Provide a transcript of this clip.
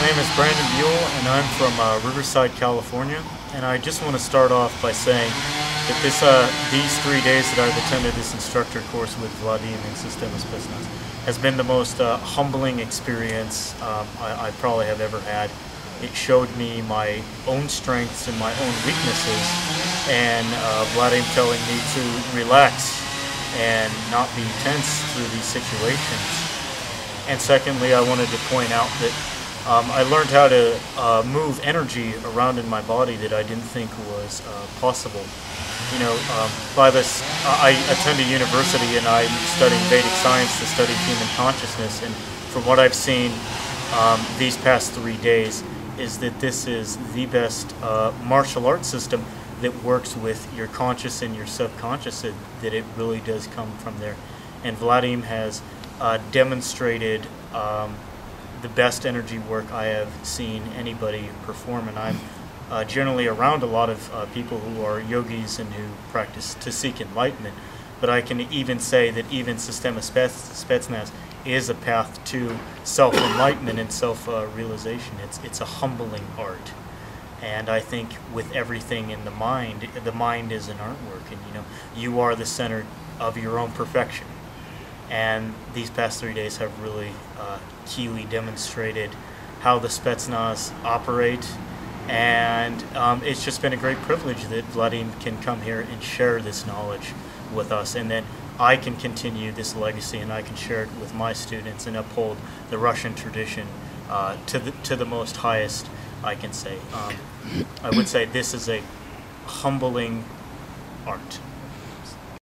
name is Brandon Buell, and I'm from uh, Riverside, California. And I just want to start off by saying that this, uh, these three days that I've attended this instructor course with Vadim and Systema Spetsnaz has been the most uh, humbling experience um, I, I, probably have ever had. It showed me my own strengths and my own weaknesses, and uh, Vadim telling me to relax and not be tense through these situations. And secondly, I wanted to point out that um, I learned how to uh, move energy around in my body that I didn't think was uh, possible. You know, um, by this, I attend a university and I'm studying Vedic science to study human consciousness. And from what I've seen um, these past three days, is that this is the best uh, martial arts system that works with your conscious and your subconscious. That, that it really does come from there. And Vadim has uh, demonstrated. The best energy work I have seen anybody perform, and I'm uh, generally around a lot of uh, people who are yogis and who practice to seek enlightenment. But I can even say that even Systema Spetsnaz is a path to self-enlightenment and self-realization. It's it's a humbling art, and I think with everything in the mind, the mind is an artwork, and you know you are the center of your own perfection and these past three days have really uh, keenly demonstrated how the Spetsnaz operate. And um, it's just been a great privilege that Vadim can come here and share this knowledge with us. And then I can continue this legacy and I can share it with my students and uphold the Russian tradition uh, to, the, to the most highest I can say. Um, I would say this is a humbling art.